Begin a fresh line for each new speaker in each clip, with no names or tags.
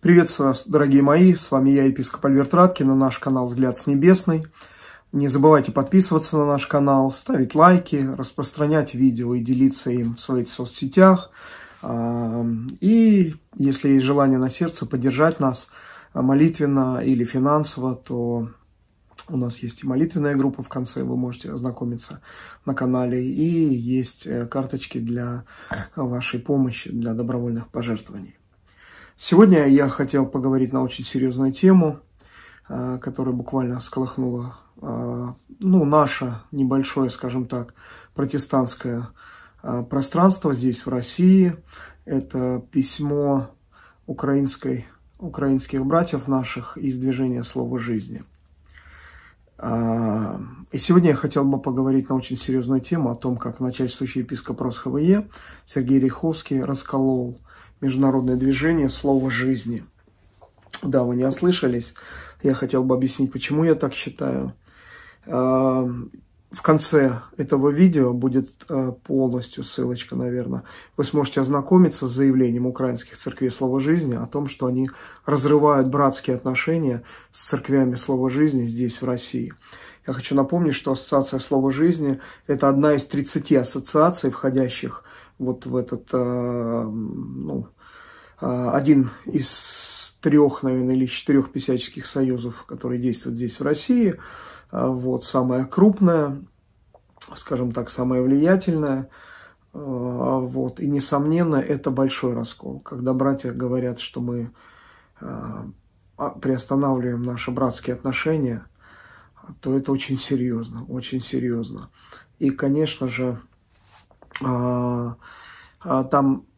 Приветствую вас, дорогие мои, с вами я, епископ Альберт Радкин, на наш канал «Взгляд с небесной». Не забывайте подписываться на наш канал, ставить лайки, распространять видео и делиться им в своих соцсетях. А, и если есть желание на сердце поддержать нас молитвенно или финансово, то у нас есть и молитвенная группа в конце, вы можете ознакомиться на канале, и есть э, карточки для вашей помощи, для добровольных пожертвований. Сегодня я хотел поговорить на очень серьезную тему, а, которая буквально сколыхнула а, ну, наше небольшое, скажем так, протестантское а, пространство здесь, в России. Это письмо украинской, украинских братьев наших из движения «Слово жизни». И сегодня я хотел бы поговорить на очень серьезную тему о том, как начальствующий епископ РосХВЕ Сергей Риховский расколол международное движение «Слово жизни». Да, вы не ослышались. Я хотел бы объяснить, почему я так считаю. А, в конце этого видео будет а, полностью ссылочка, наверное. Вы сможете ознакомиться с заявлением украинских церквей Слова Жизни о том, что они разрывают братские отношения с церквями Слова Жизни здесь, в России. Я хочу напомнить, что Ассоциация Слова Жизни – это одна из 30 ассоциаций, входящих вот в этот, э, ну, э, один из трех, наверное, или четырех писяческих союзов, которые действуют здесь, в России. Э, вот, самая крупная, скажем так, самая влиятельная. Вот. И, несомненно, это большой раскол. Когда братья говорят, что мы а, приостанавливаем наши братские отношения, то это очень серьезно, очень серьезно. И, конечно же, там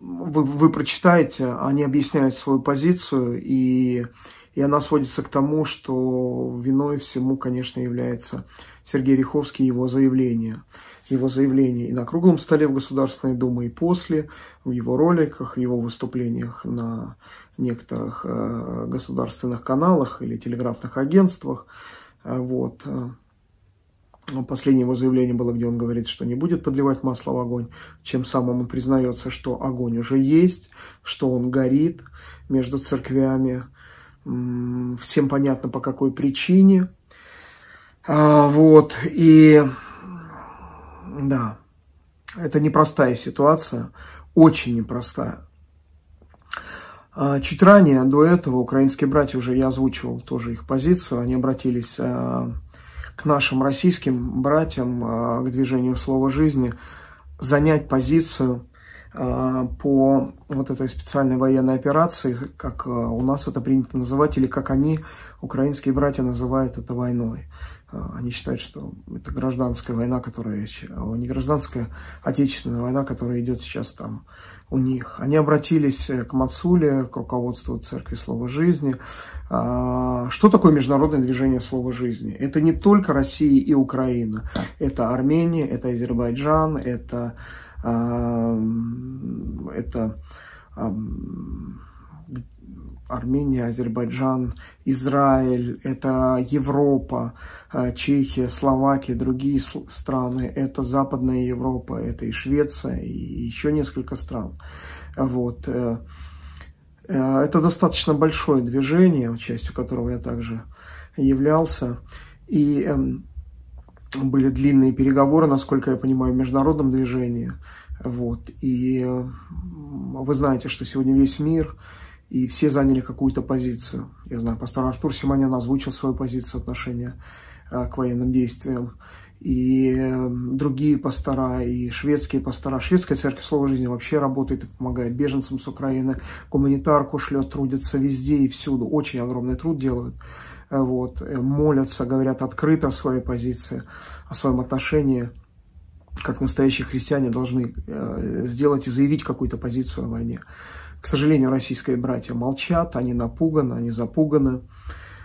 вы, вы прочитаете, они объясняют свою позицию, и, и она сводится к тому, что виной всему, конечно, является Сергей Риховский и его заявление. Его заявление и на круглом столе в Государственной Думе, и после, в его роликах, его выступлениях на некоторых э, государственных каналах или телеграфных агентствах. Э, вот. Ну, последнее его заявление было, где он говорит, что не будет подливать масло в огонь, чем самым он признается, что огонь уже есть, что он горит между церквями. Всем понятно, по какой причине. А, вот, и да, это непростая ситуация, очень непростая. А, чуть ранее, до этого, украинские братья уже, я озвучивал тоже их позицию, они обратились а, к нашим российским братьям, а, к движению слова жизни, занять позицию по вот этой специальной военной операции, как а, у нас это принято называть, или как они, украинские братья, называют это войной. Они считают, что это гражданская война, которая, не гражданская, отечественная война, которая идет сейчас там у них. Они обратились к Мацуле, к руководству Церкви Слова Жизни. Что такое международное движение Слова Жизни? Это не только Россия и Украина. Это Армения, это Азербайджан, это это Армения, Азербайджан, Израиль, это Европа, а, Чехия, Словакия, другие страны, это Западная Европа, это и Швеция, и еще несколько стран. Вот. Э, э, это достаточно большое движение, частью которого я также являлся. И эм, были длинные переговоры, насколько я понимаю, в международном движении. Вот. И вы знаете, что сегодня весь мир, и все заняли какую-то позицию. Я знаю, пастор Артур Симонян озвучил свою позицию отношения э, к военным действиям. И э, другие пастора, и шведские пастора. Шведская церковь Слова Жизни вообще работает и помогает беженцам с Украины. Гуманитарку шлет, трудятся везде и всюду. Очень огромный труд делают вот, э, молятся, говорят открыто о своей позиции, о своем отношении, как настоящие христиане должны э, сделать и заявить какую-то позицию о войне. К сожалению, российские братья молчат, они напуганы, они запуганы.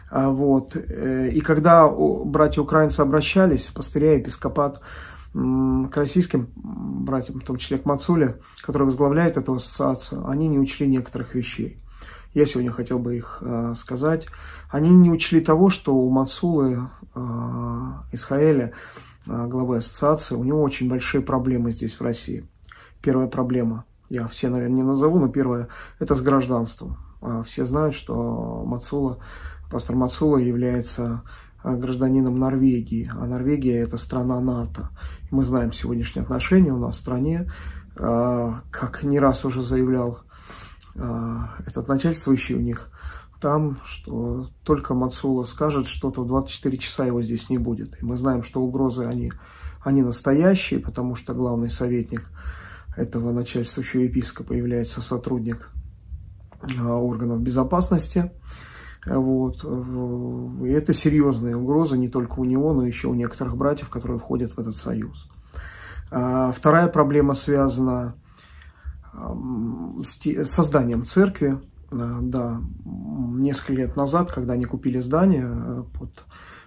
А вот. Э, и когда братья украинцы обращались, пастыря, епископат, к российским братьям, в том числе к Мацуле, который возглавляет эту ассоциацию, они не учли некоторых вещей я сегодня хотел бы их э, сказать, они не учли того, что у Мацулы э, Исхаэля, э, главы ассоциации, у него очень большие проблемы здесь, в России. Первая проблема, я все, наверное, не назову, но первая, это с гражданством. Все знают, что Мацула, пастор Мацула является гражданином Норвегии, а Норвегия это страна НАТО. Мы знаем сегодняшние отношения у нас в стране, как не раз уже заявлял этот начальствующий у них, там, что только Мацула скажет что-то, в 24 часа его здесь не будет. И мы знаем, что угрозы, они, они настоящие, потому что главный советник этого начальствующего епископа является сотрудник а, органов безопасности. Вот. И это серьезная угроза не только у него, но еще у некоторых братьев, которые входят в этот союз. А, вторая проблема связана созданием церкви. А, да, несколько лет назад, когда они купили здание э, под,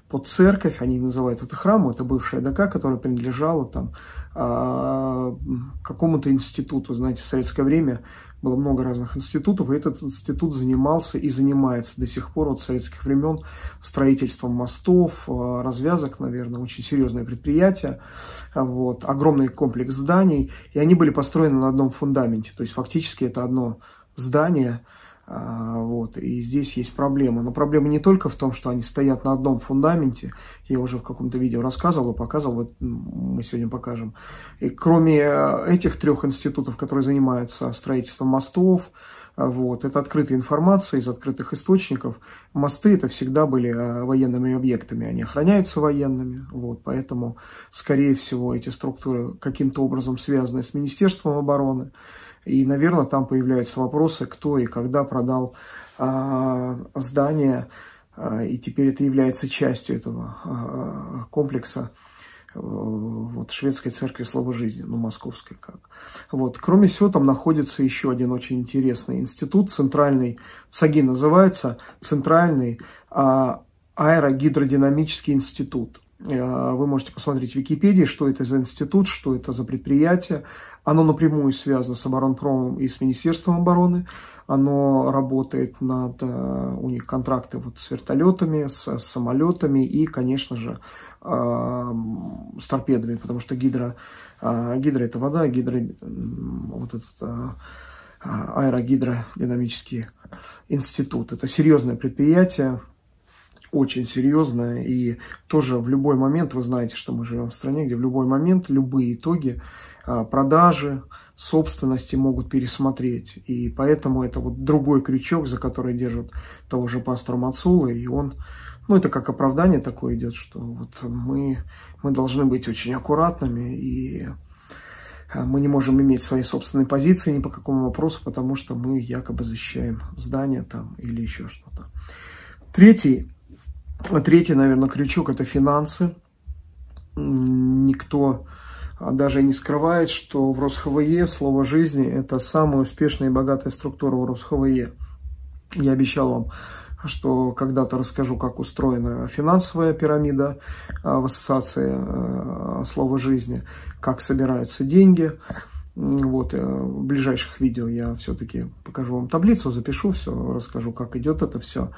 под церковь, они называют это храмом, это бывшая ДК, которая принадлежала там а, какому-то институту. Знаете, в советское время было много разных институтов, и этот институт занимался и занимается до сих пор от советских времен строительством мостов, а, развязок, наверное, очень серьезное предприятие, вот, огромный комплекс зданий, и они были построены на одном фундаменте, то есть фактически это одно здание – а, вот, и здесь есть проблема. Но проблема не только в том, что они стоят на одном фундаменте. Я уже в каком-то видео рассказывал и показывал, вот мы сегодня покажем. И кроме э, этих трех институтов, которые занимаются строительством мостов, э, вот, это открытая информация из открытых источников. Мосты это всегда были э, военными объектами, они охраняются военными, вот, поэтому, скорее всего, эти структуры каким-то образом связаны с Министерством обороны. И, наверное, там появляются вопросы, кто и когда продал а, здание, а, и теперь это является частью этого а, комплекса вот, шведской церкви Слова Жизни, ну, московской как. Вот. Кроме всего, там находится еще один очень интересный институт, центральный, ЦАГИ называется, Центральный а, аэрогидродинамический институт. Э, вы можете посмотреть в Википедии, что это за институт, что это за предприятие. Оно напрямую связано с оборонпромом и с Министерством обороны. Оно работает над, э, у них контракты вот с вертолетами, с, с самолетами и, конечно же, э, с торпедами, потому что гидро, гидро это вода, гидро, вот этот аэрогидродинамический институт. Это серьезное предприятие, очень серьезная и тоже в любой момент, вы знаете, что мы живем в стране, где в любой момент любые итоги а, продажи, собственности могут пересмотреть. И поэтому это вот другой крючок, за который держит того же пастора Мацула, и он, ну это как оправдание такое идет, что вот мы, мы должны быть очень аккуратными и а, мы не можем иметь свои собственные позиции ни по какому вопросу, потому что мы якобы защищаем здание там или еще что-то. Третий Третий, наверное, крючок – это финансы. Никто даже не скрывает, что в РосХВЕ слово «жизни» – это самая успешная и богатая структура в РосХВЕ. Я обещал вам, что когда-то расскажу, как устроена финансовая пирамида а, в ассоциации а, слова «жизни», как собираются деньги. Вот, э, в ближайших видео я все-таки покажу вам таблицу, запишу все, расскажу, как идет это все.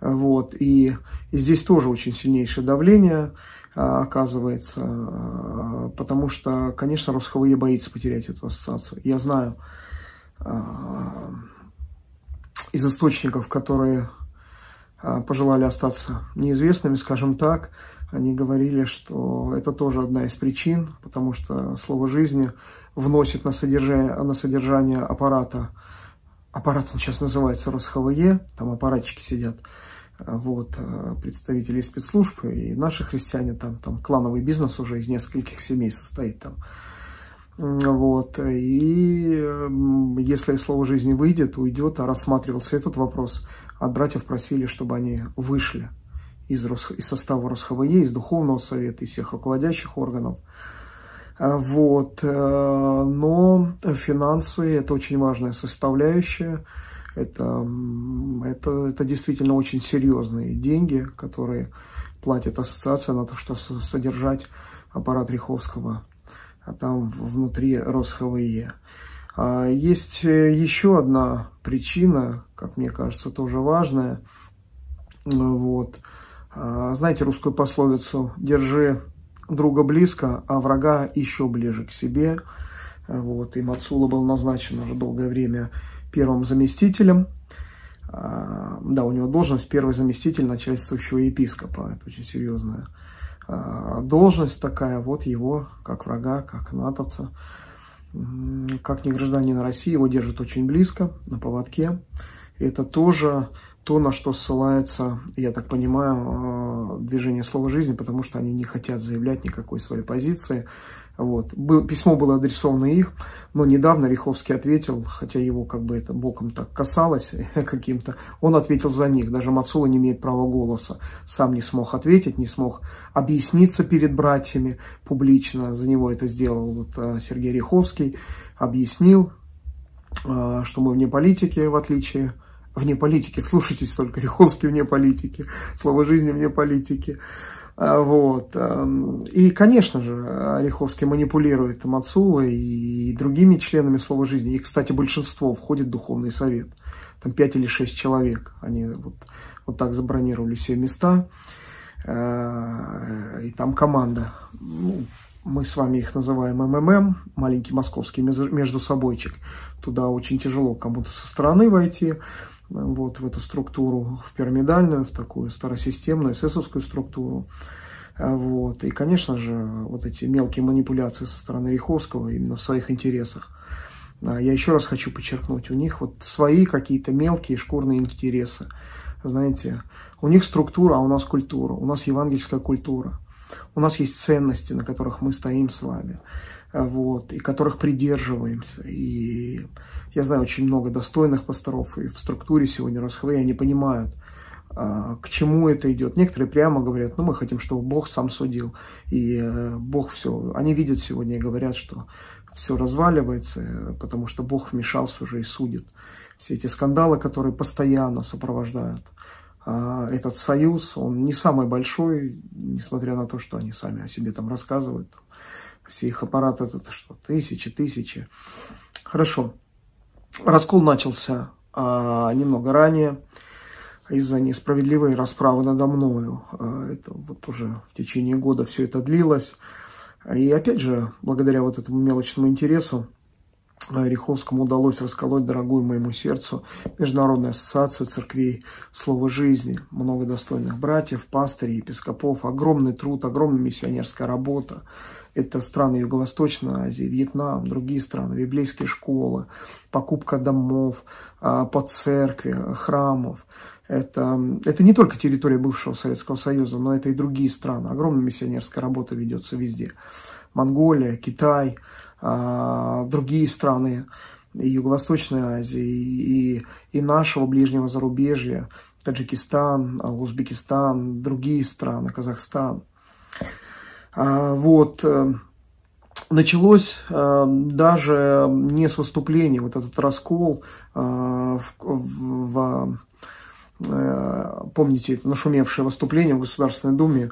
Вот, и, здесь тоже очень сильнейшее давление а, оказывается, потому что, конечно, РосХВЕ боится потерять эту ассоциацию. Я знаю из источников, которые пожелали остаться неизвестными, скажем так, они говорили, что это тоже одна из причин, потому что слово жизни вносит на содержание, на содержание аппарата аппарат он сейчас называется РосХВЕ, там аппаратчики сидят, вот, э, представители спецслужб и наши христиане, там, там клановый бизнес уже из нескольких семей состоит там. Вот, и если слово жизни выйдет, уйдет, а рассматривался этот вопрос, от братьев просили, чтобы они вышли из, Рос, из состава РосХВЕ, из Духовного Совета, из всех руководящих органов. А, вот. Э, но финансы – это очень важная составляющая. Это, это, это действительно очень серьезные деньги, которые платит ассоциация на то, что содержать аппарат Риховского, а там внутри РосХВЕ. А есть еще одна причина, как мне кажется, тоже важная. Вот. А, знаете русскую пословицу «держи друга близко, а врага еще ближе к себе. Вот, и Мацула был назначен уже долгое время первым заместителем А, да, у него должность первый заместитель начальствующего епископа. Это очень серьезная а, должность такая. Вот его, как врага, как натовца, как не гражданина России, его держат очень близко, на поводке. И это тоже то, на что ссылается, я так понимаю, а, движение слова жизни, потому что они не хотят заявлять никакой своей позиции. Вот. Письмо было адресовано их, но недавно Риховский ответил, хотя его как бы это боком так касалось каким-то, он ответил за них. Даже Мацула не имеет права голоса. Сам не смог ответить, не смог объясниться перед братьями публично. За него это сделал вот, а, Сергей Риховский. Объяснил, а, что мы вне политики, в отличие вне политики. Слушайтесь только, Риховский вне политики, слово жизни вне политики. А, вот. Эм, и, конечно же, Ореховский манипулирует Мацулой и другими членами слова жизни. И, кстати, большинство входит в Духовный Совет. Там пять или шесть человек. Они вот, вот так забронировали все места. Э, и там команда. Ну, мы с вами их называем МММ, маленький московский между собойчик. Туда очень тяжело кому-то со стороны войти вот, в эту структуру, в пирамидальную, в такую старосистемную, эсэсовскую структуру. А, вот. И, конечно же, вот эти мелкие манипуляции со стороны Риховского именно в своих интересах. А, я еще раз хочу подчеркнуть, у них вот свои какие-то мелкие шкурные интересы. Знаете, у них структура, а у нас культура, у нас евангельская культура. У нас есть ценности, на которых мы стоим с вами, а, вот, и которых придерживаемся. И я знаю очень много достойных пасторов и в структуре сегодня РосХВ, они понимают, а, к чему это идет. Некоторые прямо говорят, ну мы хотим, чтобы Бог сам судил. И э, Бог все, они видят сегодня и говорят, что все разваливается, потому что Бог вмешался уже и судит. Все эти скандалы, которые постоянно сопровождают этот союз, он не самый большой, несмотря на то, что они сами о себе там рассказывают. Все их аппараты, это что, тысячи, тысячи. Хорошо. Раскол начался а, немного ранее из-за несправедливой расправы надо мною. А, это вот уже в течение года все это длилось. И опять же, благодаря вот этому мелочному интересу, Риховскому удалось расколоть дорогую моему сердцу Международную ассоциацию церквей Слова Жизни. Много достойных братьев, пастырей, епископов, огромный труд, огромная миссионерская работа. Это страны Юго-Восточной Азии, Вьетнам, другие страны, библейские школы, покупка домов, а, под церкви, храмов. Это, это не только территория бывшего Советского Союза, но это и другие страны. Огромная миссионерская работа ведется везде. Монголия, Китай, другие страны и Юго-Восточной Азии, и, и нашего ближнего зарубежья, Таджикистан, Узбекистан, другие страны, Казахстан. А, вот. Э, началось э, даже не с выступления, вот этот раскол э, в, в помните это нашумевшее выступление в Государственной Думе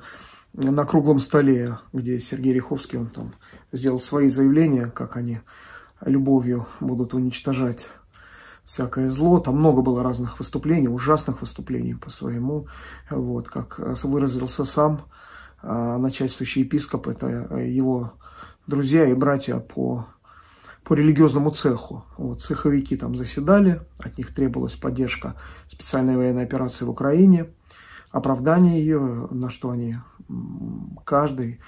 на круглом столе, где Сергей Риховский он там сделал свои заявления, как они любовью будут уничтожать всякое зло. Там много было разных выступлений, ужасных выступлений по своему. Вот, как выразился сам э, начальствующий епископ, это его друзья и братья по по религиозному цеху. Вот, цеховики там заседали, от них требовалась поддержка специальной военной операции в Украине, оправдание ее, на что они, каждый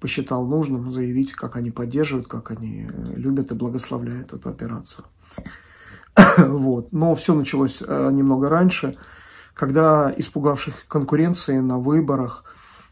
посчитал нужным заявить, как они поддерживают, как они э, любят и благословляют эту операцию. Вот. Но все началось э, немного раньше, когда, испугавших конкуренции на выборах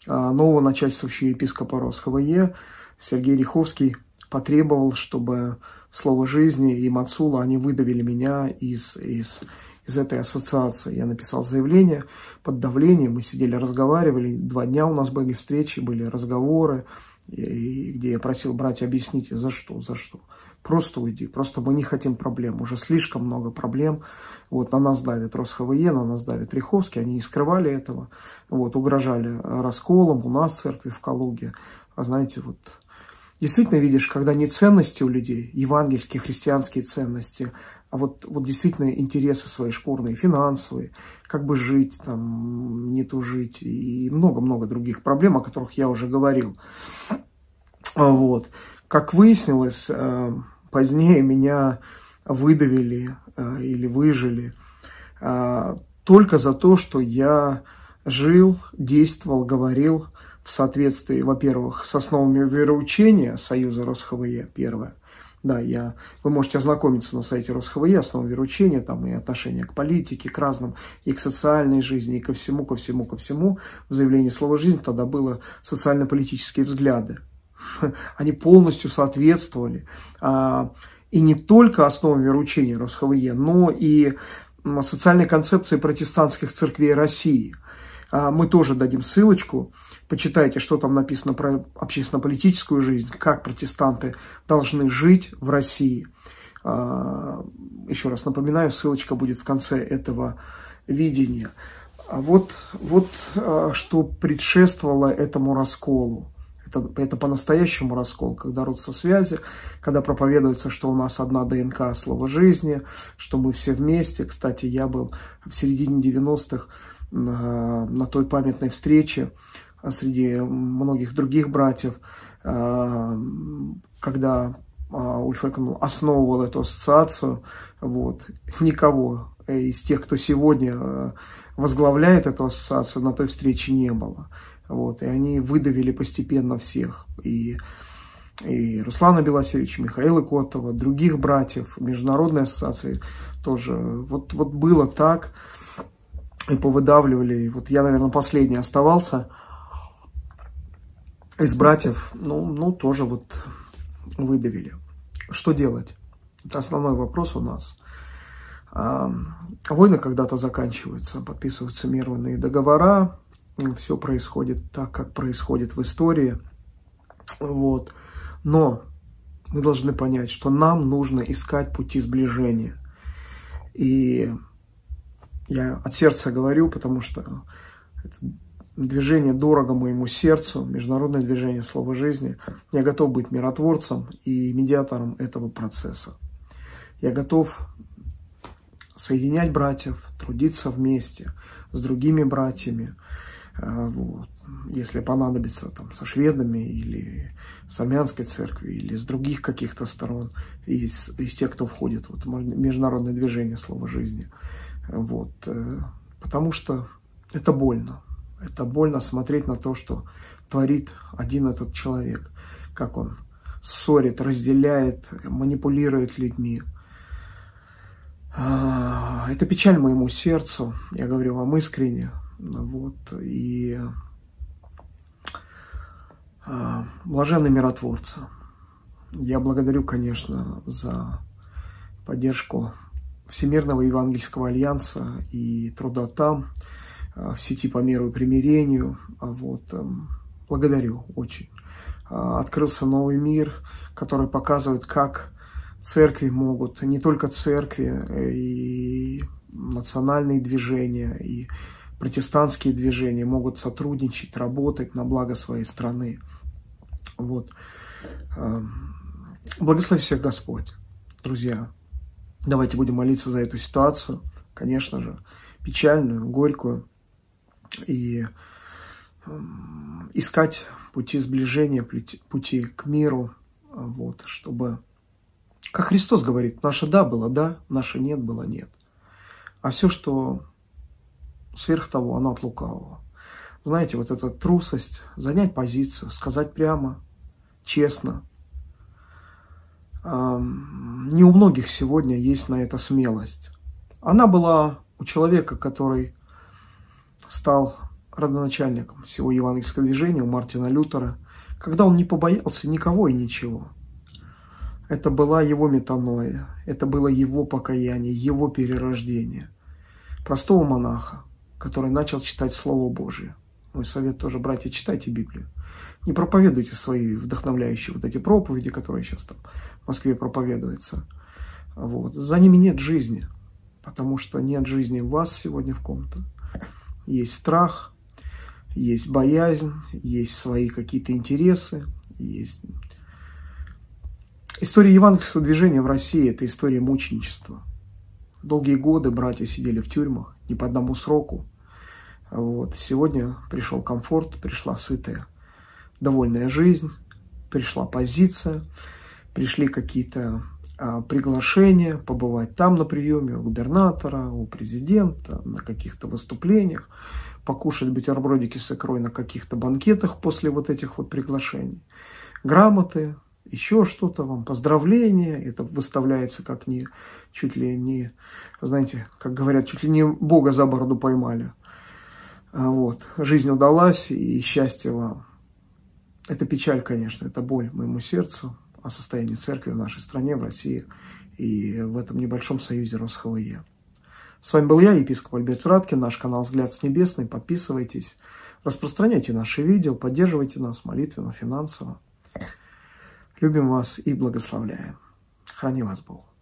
э, нового начальствующего епископа РосХВЕ Сергей Риховский потребовал, чтобы слово жизни и Мацула, они выдавили меня из, из, из этой ассоциации. Я написал заявление под давлением, мы сидели, разговаривали, два дня у нас были встречи, были разговоры, и, где я просил братья объяснить, за что, за что. Просто уйди, просто мы не хотим проблем, уже слишком много проблем. Вот на нас давит РосХВЕ, на нас давит Риховский, они не скрывали этого, вот, угрожали расколом у нас в церкви в Калуге. А знаете, вот действительно видишь, когда не ценности у людей, евангельские, христианские ценности, а вот, вот действительно интересы свои шкурные, финансовые, как бы жить, там, не тужить, и много-много других проблем, о которых я уже говорил. Вот. Как выяснилось, э, позднее меня выдавили э, или выжили а, только за то, что я жил, действовал, говорил в соответствии, во-первых, с основами вероучения Союза РосХВЕ, первое. Да, я, вы можете ознакомиться на сайте РосХВЕ, основы вероучения, там и отношения к политике, к разным, и к социальной жизни, и ко всему, ко всему, ко всему. В заявлении слова «жизнь» тогда было социально-политические взгляды. Они полностью соответствовали. А, и не только основам вероучения РосХВЕ, но и социальной концепции протестантских церквей России. А, мы тоже дадим ссылочку. Почитайте, что там написано про общественно-политическую жизнь, как протестанты должны жить в России. А, еще раз напоминаю, ссылочка будет в конце этого видения. А вот, вот что предшествовало этому расколу это, это по-настоящему раскол, когда со связи, когда проповедуется, что у нас одна ДНК, слово жизни, что мы все вместе. Кстати, я был в середине 90-х на, на той памятной встрече а, среди многих других братьев, а, когда Ульфекон основывал эту ассоциацию, вот, никого из тех, кто сегодня возглавляет эту ассоциацию, на той встрече не было. Вот, и они выдавили постепенно всех. И, и Руслана Белосевича, Михаила Котова, других братьев, Международной ассоциации тоже. Вот, вот было так. И повыдавливали. И вот я, наверное, последний оставался из братьев. Ну, ну тоже вот выдавили. Что делать? Это основной вопрос у нас. Войны когда-то заканчиваются, подписываются мирные договора, все происходит так, как происходит в истории. Вот. Но мы должны понять, что нам нужно искать пути сближения. И я от сердца говорю, потому что это движение дорого моему сердцу, международное движение слова жизни. Я готов быть миротворцем и медиатором этого процесса. Я готов соединять братьев, трудиться вместе с другими братьями, а, вот. Если понадобится там, со шведами или с армянской церкви или с других каких-то сторон, из, из тех, кто входит вот, в международное движение слова жизни. Вот. Э, потому что это больно. Это больно смотреть на то, что творит один этот человек, как он ссорит, разделяет, манипулирует людьми. А, это печаль моему сердцу, я говорю вам искренне, вот, и а, блаженные миротворцы. Я благодарю, конечно, за поддержку Всемирного Евангельского Альянса и труда там, а, в сети по миру и примирению. А вот, эм, благодарю очень. Открылся новый мир, который показывает, как церкви могут, не только церкви, э, и национальные движения, и протестантские движения могут сотрудничать, работать на благо своей страны. Вот. Эм, благослови всех Господь, друзья. Давайте будем молиться за эту ситуацию, конечно же, печальную, горькую, и эм, искать пути сближения, пути к миру, вот, чтобы, как Христос говорит, наше да было да, наше нет было нет. А все, что сверх того, оно от лукавого. Знаете, вот эта трусость, занять позицию, сказать прямо, честно. Не у многих сегодня есть на это смелость. Она была у человека, который стал родоначальником всего евангельского движения, у Мартина Лютера, когда он не побоялся никого и ничего. Это была его метаноя, это было его покаяние, его перерождение. Простого монаха, который начал читать Слово Божие. Мой совет тоже, братья, читайте Библию. Не проповедуйте свои вдохновляющие вот эти проповеди, которые сейчас там в Москве проповедуются. Вот. За ними нет жизни, потому что нет жизни в вас сегодня в ком-то. Есть страх, есть боязнь, есть свои какие-то интересы, есть... История евангельского движения в России – это история мученичества. Долгие годы братья сидели в тюрьмах, не по одному сроку, вот. Сегодня пришел комфорт, пришла сытая, довольная жизнь, пришла позиция, пришли какие-то а, приглашение побывать там на приеме у губернатора, у президента, на каких-то выступлениях, покушать бутербродики с икрой на каких-то банкетах после вот этих вот приглашений. Грамоты, еще что-то вам, поздравления, это выставляется как не, чуть ли не, знаете, как говорят, чуть ли не Бога за бороду поймали. А вот, жизнь удалась и счастье вам. Это печаль, конечно, это боль моему сердцу о состоянии церкви в нашей стране, в России и в этом небольшом союзе РосХВЕ. С вами был я, епископ Альберт Раткин, наш канал «Взгляд с небесный». Подписывайтесь, распространяйте наши видео, поддерживайте нас молитвенно, финансово. Любим вас и благословляем. Храни вас Бог.